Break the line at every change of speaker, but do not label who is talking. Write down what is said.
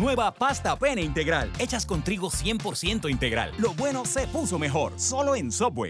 Nueva pasta pene integral, hechas con trigo 100% integral. Lo bueno se puso mejor, solo en Subway.